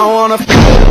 I wanna.